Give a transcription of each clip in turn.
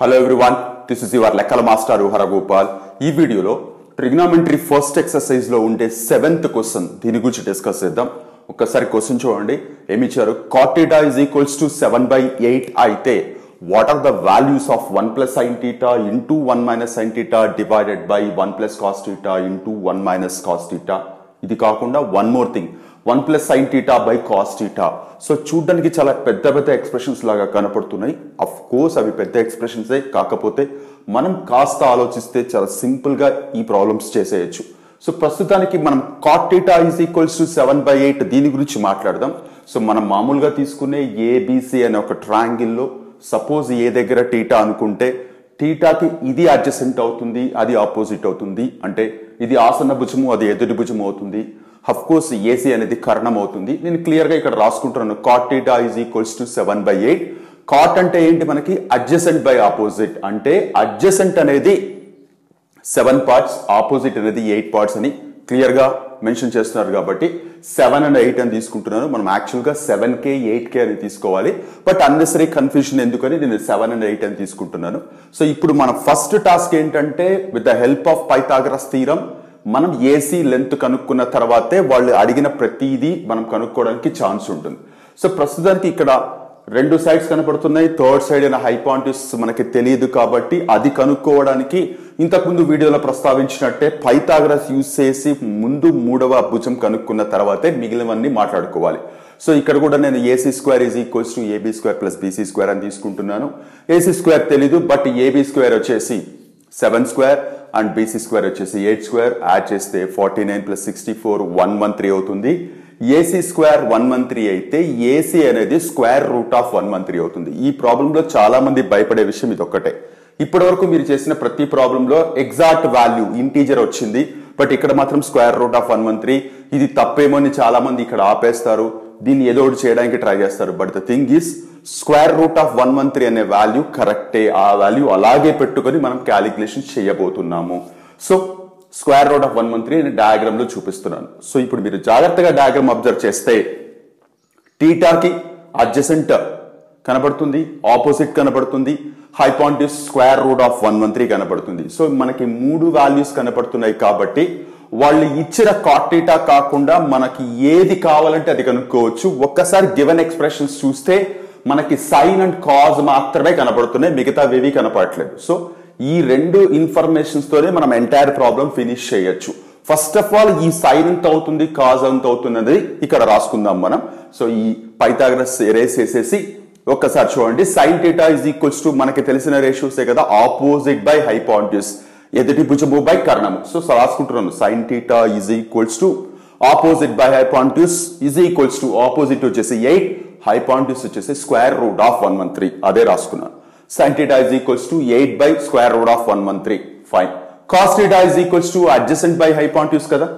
Hello everyone this is your లెక్కల master Haragopal ఈ వీడియోలో ట్రిగ్నామెంటరీ ఫస్ట్ ఎక్సర్సైజ్లో ఉండే సెవెంత్ క్వశ్చన్ దీని గురించి డిస్కస్ చేద్దాం. ఒక్కసారి క్వశ్చన్ చూడండి. ఏమి ఇచ్చారు? Cot theta is equals to seven by eight అయితే what are the values of one plus sine theta into one minus sine theta divided by one plus cos theta into one minus cos theta ఇది కాకుండా one more thing one plus sine theta by cos theta so చూడడానికి చాలా పెద్ద పెద్ద expressions లాగా కనపడుతున్నాయి. Of course అవి పెద్ద ఎక్స్ప్రెషన్సే. కాకపోతే మనం కాస్త ఆలోచిస్తే చాలా సింపుల్గా ఈ ప్రాబ్లమ్స్ చేసేయచ్చు. సో ప్రస్తుతానికి మనం cot theta is equals to seven by eight దీని గురించి మాట్లాడదాం. సో మనం మామూలుగా తీసుకునే ఏబీసీ అనే ఒక ట్రాంగిల్లో సపోజ్ ఏ దగ్గర టీటా అనుకుంటే టీటాకి ఇది అడ్జసెంట్ అవుతుంది అది ఆపోజిట్ అవుతుంది. అంటే ఇది ఆసన భుజము అది ఎదుటి భుజము అవుతుంది. అఫ్ కోర్స్ ఏసీ అనేది కరణం అవుతుంది నేను క్లియర్గా ఇక్కడ రాసుకుంటున్నాను. Cot theta is equals to seven by eight cot అంటే ఏంటి? మనకి అడ్జసెంట్ బై ఆపోజిట్ అంటే అడ్జసెంట్ అనేది సెవెన్ పార్ట్స్ ఆపోజిట్ అనేది ఎయిట్ పార్ట్స్ అని క్లియర్గా మెన్షన్ చేస్తున్నారు కాబట్టి సెవెన్ అండ్ ఎయిట్ అని తీసుకుంటున్నాను. మనం యాక్చువల్గా సెవెన్ కే ఎయిట్ కే అని తీసుకోవాలి. బట్ అన్నెసరీ కన్ఫ్యూజన్ ఎందుకని నేను సెవెన్ అండ్ ఎయిట్ అని తీసుకుంటున్నాను. సో ఇప్పుడు మన ఫస్ట్ టాస్క్ ఏంటంటే with the help of Pythagoras theorem మనం ఏసీ లెంత్ కనుక్కున్న తర్వాతే వాళ్ళు అడిగిన ప్రతిదీ మనం కనుక్కోవడానికి ఛాన్స్ ఉంటుంది. సో ప్రస్తుతానికి ఇక్కడ రెండు సైడ్స్ కనపడుతున్నాయి. థర్డ్ సైడ్ అయిన హైపాంటిస్ మనకి తెలియదు కాబట్టి అది కనుక్కోవడానికి ఇంతకుముందు వీడియోలో ప్రస్తావించినట్టే పైతాగ్రస్ యూజ్ చేసి ముందు మూడవ భుజం కనుక్కున్న తర్వాతే మిగిలినవన్నీ మాట్లాడుకోవాలి. సో ఇక్కడ కూడా నేను AC square is equals to AB square plus BC square అని తీసుకుంటున్నాను. ఏసీ స్క్వేర్ తెలీదు బట్ ఏబీ స్క్వేర్ వచ్చేసి seven square and BC square వచ్చేసి ఎయిట్ స్క్వేర్ యాడ్ చేస్తే forty nine plus sixty four one one three అవుతుంది. AC square one one three అయితే AC అనేది square root of one one three అవుతుంది. ఈ ప్రాబ్లంలో చాలా మంది భయపడే విషయం ఇది ఒక్కటే ఇప్పటి వరకు మీరు చేసిన ప్రతి ప్రాబ్లంలో ఎగ్జాక్ట్ వాల్యూ ఇంటీజర్ వచ్చింది బట్ ఇక్కడ మాత్రం square root of one one three ఇది తప్పేమో అని చాలా మంది ఇక్కడ ఆపేస్తారు. దీన్ని ఏదో ఒకటి చేయడానికి ట్రై చేస్తారు but the thing is square root of one one three అనే వాల్యూ కరెక్టే ఆ వాల్యూ అలాగే పెట్టుకొని మనం క్యాలిక్యులేషన్ చేయబోతున్నాము. So square root of one one three అనే డయాగ్రామ్లో చూపిస్తున్నాను. సో ఇప్పుడు మీరు జాగ్రత్తగా డయాగ్రామ్ అబ్జర్వ్ చేస్తే టీటాకి అడ్జసెంట్ కనబడుతుంది ఆపోజిట్ కనబడుతుంది hypotenuse square root of one one three కనబడుతుంది సో మనకి మూడు వాల్యూస్ కనబడుతున్నాయి కాబట్టి వాళ్ళు ఇచ్చిన కాటీటా కాకుండా మనకి ఏది కావాలంటే అది కనుక్కోవచ్చు. ఒక్కసారి గివెన్ ఎక్స్ప్రెషన్స్ చూస్తే మనకి సైన్ అండ్ కాజ్ మాత్రమే కనబడుతున్నాయి మిగతావేవి కనపడట్లేదు. సో ఈ రెండు ఇన్ఫర్మేషన్స్తోనే మనం ఎంటైర్ ప్రాబ్లం ఫినిష్ చేయొచ్చు. ఫస్ట్ ఆఫ్ ఆల్ ఈ సైన్ ఎంత అవుతుంది కాజ్ ఎంత అవుతుంది ఇక్కడ రాసుకుందాం మనం. సో ఈ పైథాగ్రస్ ఎరేస్ చేసేసి ఒక్కసారి చూడండి. Sine theta is equals to మనకి తెలిసిన రేషియోసే కదా ఆపోజిట్ బై హైపాంటిస్ ఎదుటి భుజము బై కర్ణము. So రాసుకుంటున్నాను. Sine theta is equals to opposite by hypotenuse is equals to opposite వచ్చేసి ఎయిట్ హైపాంటిస్ వచ్చేసి square root of one one three. అదే రాసుకున్నాను. Sin theta is equals to 8 by square root of 113 fine cos theta is equals by adjacent by కదా?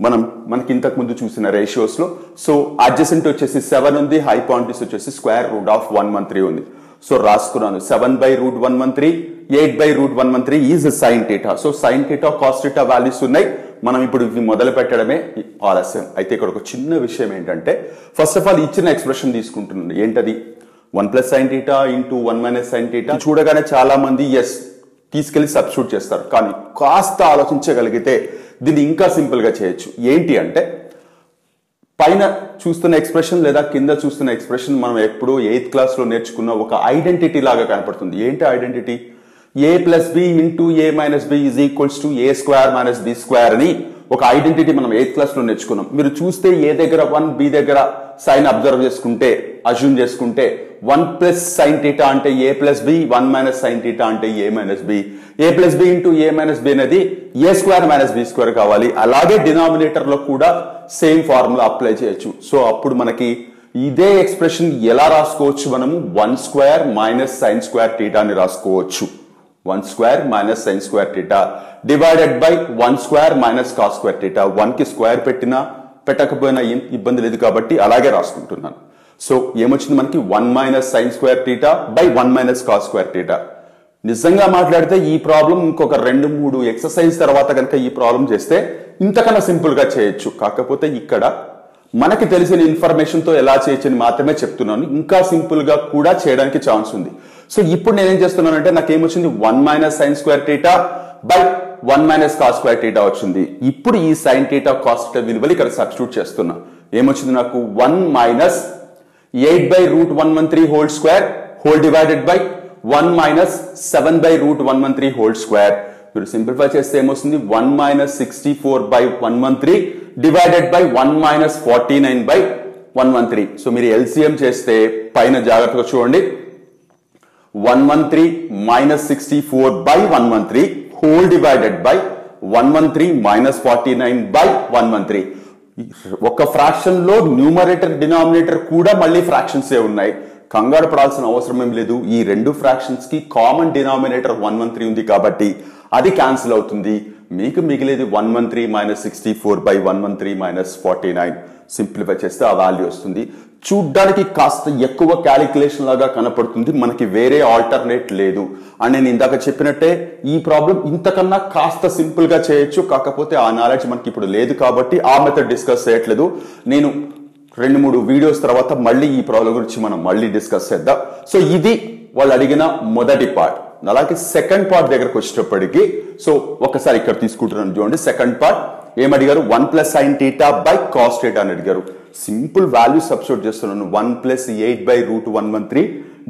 మనం మనకి ఇంతకు ముందు చూసిన రేషియోస్లో. సో అడ్జసెంట్ వచ్చేసి సెవెన్ ఉంది హైపాంటిస్ వచ్చేసి square root of one one three ఉంది. సో రాసుకున్నాను. Seven by root one one three eight by root one one three is sine theta so sine theta cos theta values ఉన్నాయి. మనం ఇప్పుడు ఇవి మొదలు పెట్టడమే ఆలస్యం. అయితే ఇక్కడ ఒక చిన్న విషయం ఏంటంటే ఫస్ట్ ఆఫ్ ఆల్ ఇచ్చిన ఎక్స్ప్రెషన్ తీసుకుంటున్నాను. ఏంటది? One plus sine theta into one minus sine theta చూడగానే చాలా మంది ఎస్ తీసుకెళ్ళి సబ్స్టిట్యూట్ చేస్తారు. కానీ కాస్త ఆలోచించగలిగితే దీన్ని ఇంకా సింపుల్గా చేయొచ్చు. ఏంటి అంటే పైన చూస్తున్న ఎక్స్ప్రెషన్ లేదా కింద చూస్తున్న ఎక్స్ప్రెషన్ మనం ఎప్పుడు ఎయిత్ క్లాస్లో నేర్చుకున్న ఒక ఐడెంటిటీ లాగా కనపడుతుంది. ఏంటి identity A plus B into A minus B is equals to A square minus B square అని ఒక ఐడెంటిటీ మనం ఎయిత్ క్లాస్లో నేర్చుకున్నాం. మీరు చూస్తే ఏ దగ్గర వన్ బి దగ్గర సైన్ అబ్జర్వ్ చేసుకుంటే అజ్యూమ్ చేసుకుంటే వన్ ప్లస్ సైన్ టీటా అంటే A plus B one minus sine theta అంటే A minus B A plus B into A minus B అనేది A square minus B square కావాలి. అలాగే డినామినేటర్లో కూడా సేమ్ ఫార్ములా అప్లై చేయొచ్చు. సో అప్పుడు మనకి ఇదే ఎక్స్ప్రెషన్ ఎలా రాసుకోవచ్చు మనము? One square minus sine square theta అని రాసుకోవచ్చు. One square minus sine square theta divided by one square minus cos square theta వన్కి స్క్వేర్ పెట్టినా పెట్టకపోయినా ఏం ఇబ్బంది లేదు కాబట్టి అలాగే రాసుకుంటున్నాను. సో ఏమొచ్చింది మనకి? One minus sine square theta by one minus cos square theta నిజంగా మాట్లాడితే ఈ ప్రాబ్లం ఇంకొక రెండు మూడు ఎక్సర్సైజ్ తర్వాత కనుక ఈ ప్రాబ్లం చేస్తే ఇంతకన్నా సింపుల్గా చేయొచ్చు. కాకపోతే ఇక్కడ మనకి తెలిసిన ఇన్ఫర్మేషన్తో ఎలా చేయొచ్చని మాత్రమే చెప్తున్నాను. ఇంకా సింపుల్గా కూడా చేయడానికి ఛాన్స్ ఉంది. సో ఇప్పుడు నేనేం చేస్తున్నానంటే నాకు ఏమొచ్చింది one minus sine square theta by one minus cos square theta వచ్చింది. ఇప్పుడు ఈ సైన్ టీటా కాస్ టీటా విలువలు ఇక్కడ సబ్స్టిట్యూట్ చేస్తున్నా. ఏమొచ్చింది నాకు? One minus eight by root one one three whole square whole divided by one minus seven by root one one three whole square మీరు simplify చేస్తే ఏమొస్తుంది? One minus sixty four by one one three divided by one minus forty nine by one one three so మీరు LCM చేస్తే పైన జాగ్రత్తగా చూడండి. One one three minus sixty four by one one three whole divided by one one three minus forty nine by one one three ఒక ఫ్రాక్షన్లో numerator denominator కూడా మళ్ళీ fractions ఏ ఉన్నాయి. కంగారు పడాల్సిన అవసరం ఏం లేదు. ఈ రెండు ఫ్రాక్షన్స్కి common denominator one one three ఉంది కాబట్టి అది క్యాన్సిల్ అవుతుంది. మీకు మిగిలేది one one three minus sixty four by one one three minus forty nine simplify చేస్తే ఆ వాల్యూ వస్తుంది. చూడ్డానికి కాస్త ఎక్కువ క్యాలిక్యులేషన్ లాగా కనపడుతుంది. మనకి వేరే ఆల్టర్నేట్ లేదు. అని నేను ఇందాక చెప్పినట్టే ఈ ప్రాబ్లం ఇంతకన్నా కాస్త సింపుల్గా చేయొచ్చు. కాకపోతే ఆ నాలెడ్జ్ మనకి ఇప్పుడు లేదు కాబట్టి ఆ మెథడ్ డిస్కస్ చేయట్లేదు. నేను రెండు మూడు వీడియోస్ తర్వాత మళ్ళీ ఈ ప్రాబ్లం గురించి మనం మళ్ళీ డిస్కస్ చేద్దాం. సో ఇది వాళ్ళు అడిగిన మొదటి పార్ట్ అలాగే సెకండ్ పార్ట్ దగ్గరకు వచ్చేటప్పటికి సో ఒకసారి ఇక్కడ తీసుకుంటున్నాను చూడండి. Second part ఏమడిగారు? One plus sine theta by cos theta అని అడిగారు. సింపుల్ వాల్యూ సబ్స్టిట్యూట్ చేస్తున్నాను one plus eight by root one one three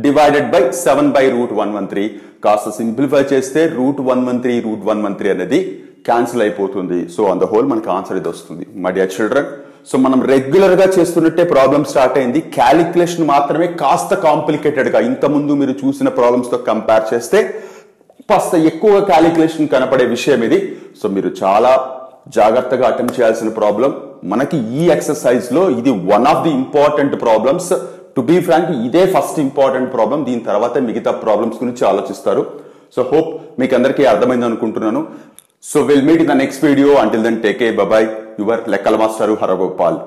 divided by seven by root one one three. కాస్త సింప్లిఫై చేస్తే root one one three root one one three అనేది cancel అయిపోతుంది. So on the whole మనకి answer ఇది వస్తుంది. My dear children so మనం రెగ్యులర్గా చేస్తున్నట్టే ప్రాబ్లం స్టార్ట్ అయింది. క్యాలిక్యులేషన్ మాత్రమే కాస్త కాంప్లికేటెడ్గా. ఇంత ముందు మీరు చూసిన ప్రాబ్లమ్స్తో కంపేర్ చేస్తే కాస్త ఎక్కువ క్యాలిక్యులేషన్ కనపడే విషయం ఇది. సో మీరు చాలా జాగ్రత్తగా అటెంప్ట్ చేయాల్సిన ప్రాబ్లం. మనకి ఈ ఎక్సర్సైజ్లో ఇది one of the important problems to be frank ఇదే ఫస్ట్ ఇంపార్టెంట్ ప్రాబ్లం దీని తర్వాత మిగతా ప్రాబ్లమ్స్ గురించి ఆలోచిస్తారు. సో హోప్ మీకు అందరికీ అర్థమైంది అనుకుంటున్నాను. So will meet in the next video until then take a bye your లెక్కల మాస్టర్ హరగోపాల్.